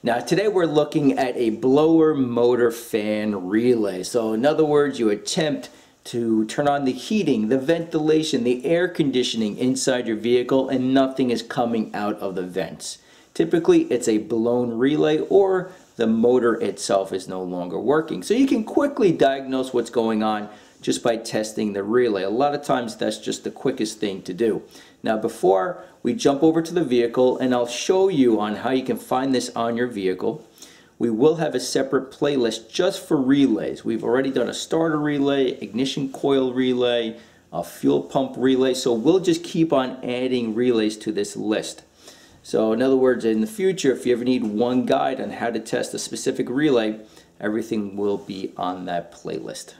Now today we're looking at a blower motor fan relay. So in other words, you attempt to turn on the heating, the ventilation, the air conditioning inside your vehicle and nothing is coming out of the vents. Typically it's a blown relay or the motor itself is no longer working. So you can quickly diagnose what's going on just by testing the relay. A lot of times that's just the quickest thing to do. Now before we jump over to the vehicle and I'll show you on how you can find this on your vehicle. We will have a separate playlist just for relays. We've already done a starter relay, ignition coil relay, a fuel pump relay, so we'll just keep on adding relays to this list. So in other words, in the future, if you ever need one guide on how to test a specific relay, everything will be on that playlist.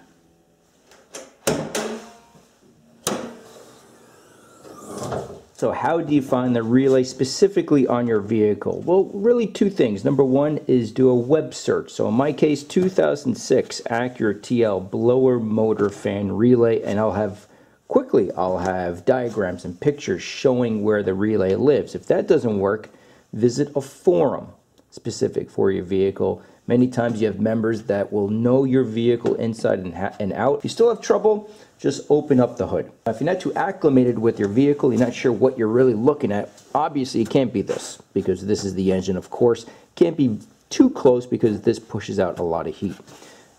So how do you find the relay specifically on your vehicle? Well, really two things. Number one is do a web search. So in my case, 2006 Acura TL blower motor fan relay, and I'll have quickly, I'll have diagrams and pictures showing where the relay lives. If that doesn't work, visit a forum specific for your vehicle. Many times you have members that will know your vehicle inside and, and out. If you still have trouble, just open up the hood. If you're not too acclimated with your vehicle, you're not sure what you're really looking at, obviously it can't be this because this is the engine, of course. Can't be too close because this pushes out a lot of heat.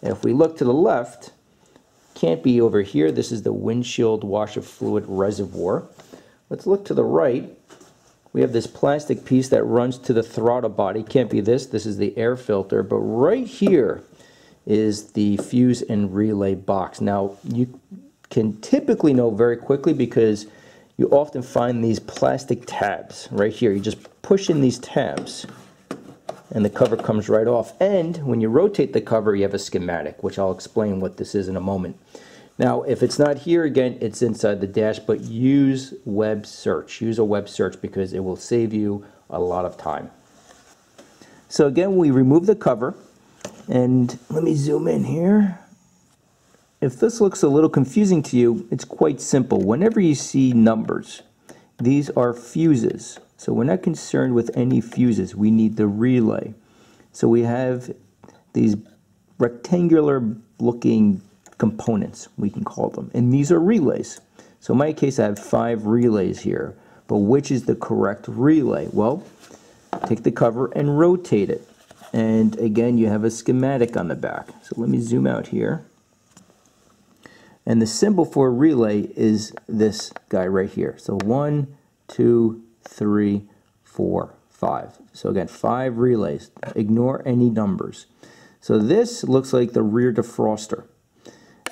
And if we look to the left, can't be over here. This is the windshield washer fluid reservoir. Let's look to the right. We have this plastic piece that runs to the throttle body. Can't be this. This is the air filter. But right here is the fuse and relay box. Now, you can typically know very quickly because you often find these plastic tabs right here. You just push in these tabs and the cover comes right off. And when you rotate the cover, you have a schematic, which I'll explain what this is in a moment. Now, if it's not here, again, it's inside the dash, but use web search. Use a web search because it will save you a lot of time. So again, we remove the cover, and let me zoom in here. If this looks a little confusing to you, it's quite simple. Whenever you see numbers, these are fuses. So we're not concerned with any fuses. We need the relay. So we have these rectangular looking components, we can call them. And these are relays. So in my case, I have five relays here. But which is the correct relay? Well, take the cover and rotate it. And again, you have a schematic on the back. So let me zoom out here. And the symbol for relay is this guy right here. So one, two, three, four, five. So again, five relays. Ignore any numbers. So this looks like the rear defroster.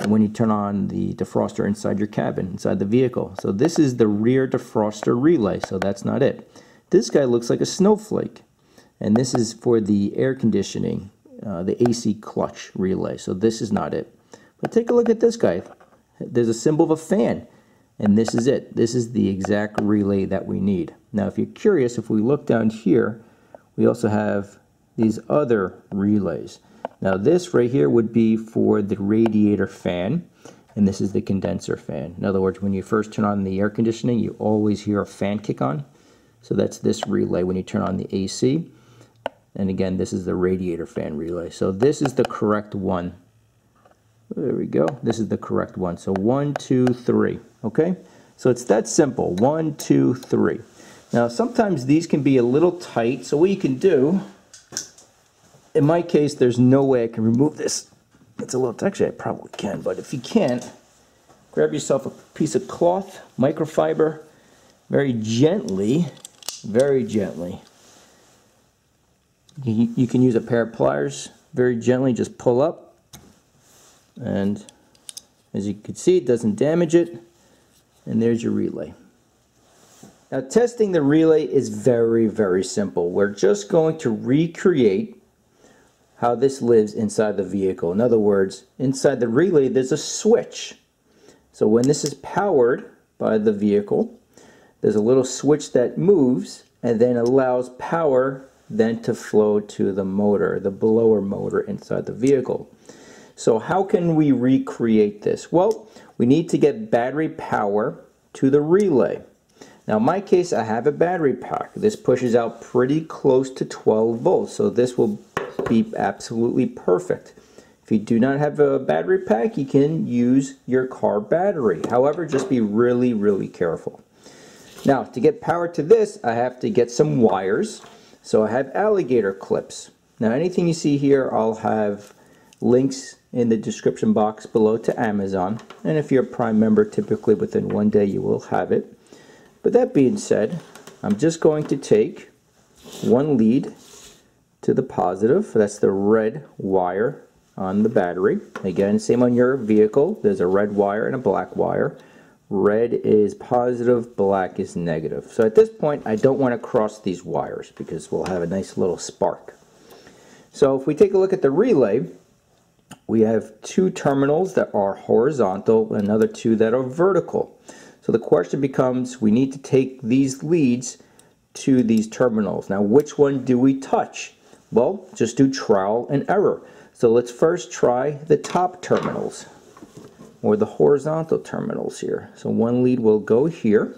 When you turn on the defroster inside your cabin, inside the vehicle. So this is the rear defroster relay, so that's not it. This guy looks like a snowflake. And this is for the air conditioning, uh, the AC clutch relay. So this is not it. But take a look at this guy there's a symbol of a fan. And this is it. This is the exact relay that we need. Now, if you're curious, if we look down here, we also have these other relays. Now, this right here would be for the radiator fan, and this is the condenser fan. In other words, when you first turn on the air conditioning, you always hear a fan kick on. So that's this relay when you turn on the AC. And again, this is the radiator fan relay. So this is the correct one there we go. This is the correct one. So one, two, three. Okay? So it's that simple. One, two, three. Now sometimes these can be a little tight. So what you can do, in my case, there's no way I can remove this. It's a little, actually I probably can, but if you can't, grab yourself a piece of cloth, microfiber, very gently, very gently. You, you can use a pair of pliers, very gently just pull up and as you can see it doesn't damage it and there's your relay now testing the relay is very very simple we're just going to recreate how this lives inside the vehicle in other words inside the relay there's a switch so when this is powered by the vehicle there's a little switch that moves and then allows power then to flow to the motor the blower motor inside the vehicle so how can we recreate this? Well, we need to get battery power to the relay. Now in my case, I have a battery pack. This pushes out pretty close to 12 volts, so this will be absolutely perfect. If you do not have a battery pack, you can use your car battery. However, just be really, really careful. Now, to get power to this, I have to get some wires. So I have alligator clips. Now, anything you see here, I'll have links in the description box below to Amazon. And if you're a Prime member, typically within one day you will have it. But that being said, I'm just going to take one lead to the positive. That's the red wire on the battery. Again, same on your vehicle. There's a red wire and a black wire. Red is positive, black is negative. So at this point, I don't want to cross these wires because we'll have a nice little spark. So if we take a look at the relay, we have two terminals that are horizontal another two that are vertical. So the question becomes, we need to take these leads to these terminals. Now, which one do we touch? Well, just do trial and error. So let's first try the top terminals or the horizontal terminals here. So one lead will go here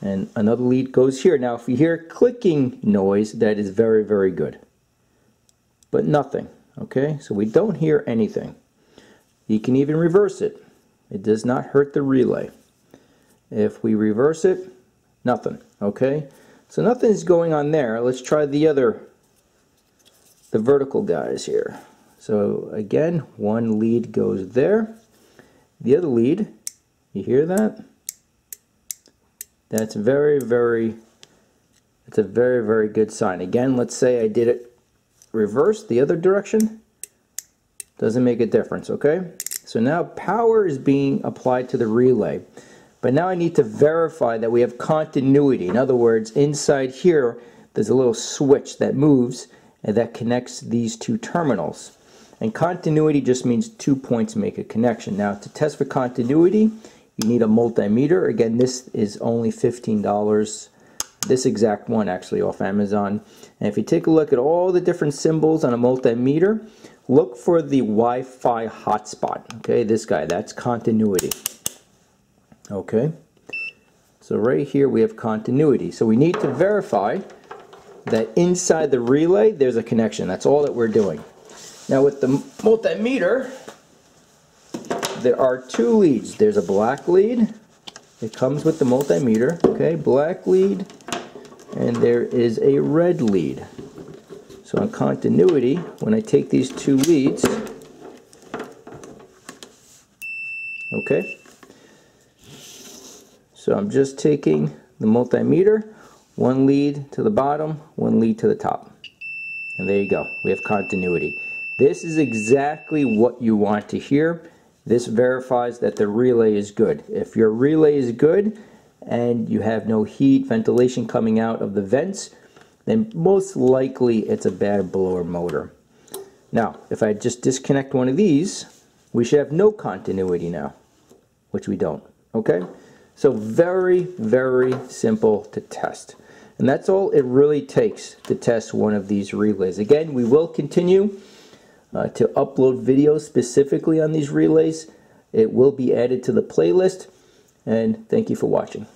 and another lead goes here. Now if you hear clicking noise, that is very, very good. But nothing, okay? So we don't hear anything. You can even reverse it. It does not hurt the relay. If we reverse it, nothing, okay? So nothing's going on there. Let's try the other the vertical guys here. So again, one lead goes there. The other lead, you hear that? That's very, very, it's a very, very good sign. Again, let's say I did it reverse the other direction. Doesn't make a difference, okay? So now power is being applied to the relay. But now I need to verify that we have continuity. In other words, inside here, there's a little switch that moves that connects these two terminals. And continuity just means two points make a connection. Now to test for continuity, you need a multimeter. Again, this is only $15. This exact one actually off Amazon. And if you take a look at all the different symbols on a multimeter, look for the Wi-Fi hotspot. Okay, this guy, that's continuity. Okay, so right here we have continuity. So we need to verify that inside the relay there's a connection. That's all that we're doing. Now with the multimeter, there are two leads. There's a black lead. It comes with the multimeter. Okay, black lead. And there is a red lead. So on continuity, when I take these two leads, okay, so I'm just taking the multimeter, one lead to the bottom, one lead to the top. And there you go. We have continuity. This is exactly what you want to hear. This verifies that the relay is good. If your relay is good and you have no heat, ventilation coming out of the vents, then most likely it's a bad blower motor. Now, if I just disconnect one of these, we should have no continuity now, which we don't, okay? So very, very simple to test. And that's all it really takes to test one of these relays. Again, we will continue uh, to upload videos specifically on these relays. It will be added to the playlist. And thank you for watching.